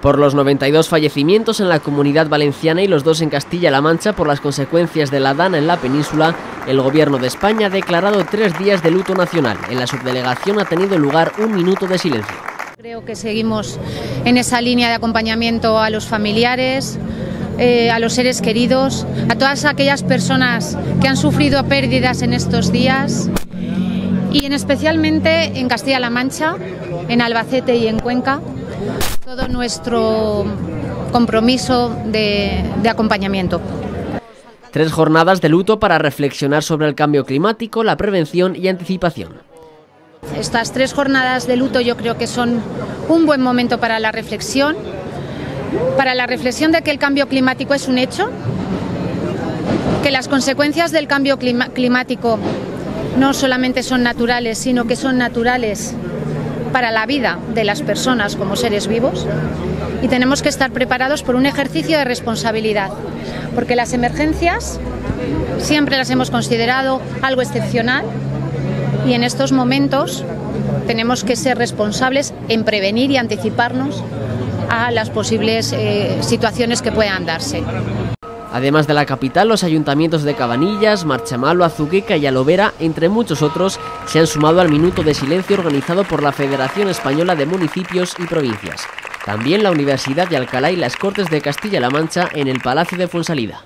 Por los 92 fallecimientos en la comunidad valenciana y los dos en Castilla-La Mancha por las consecuencias de la dana en la península, el Gobierno de España ha declarado tres días de luto nacional. En la subdelegación ha tenido lugar un minuto de silencio. Creo que seguimos en esa línea de acompañamiento a los familiares, eh, a los seres queridos, a todas aquellas personas que han sufrido pérdidas en estos días y en especialmente en Castilla-La Mancha, en Albacete y en Cuenca todo nuestro compromiso de, de acompañamiento. Tres jornadas de luto para reflexionar sobre el cambio climático, la prevención y anticipación. Estas tres jornadas de luto yo creo que son un buen momento para la reflexión, para la reflexión de que el cambio climático es un hecho, que las consecuencias del cambio climático no solamente son naturales, sino que son naturales para la vida de las personas como seres vivos y tenemos que estar preparados por un ejercicio de responsabilidad, porque las emergencias siempre las hemos considerado algo excepcional y en estos momentos tenemos que ser responsables en prevenir y anticiparnos a las posibles eh, situaciones que puedan darse. Además de la capital, los ayuntamientos de Cabanillas, Marchamalo, Azuqueca y Alovera, entre muchos otros, se han sumado al minuto de silencio organizado por la Federación Española de Municipios y Provincias. También la Universidad de Alcalá y las Cortes de Castilla-La Mancha en el Palacio de Fonsalida.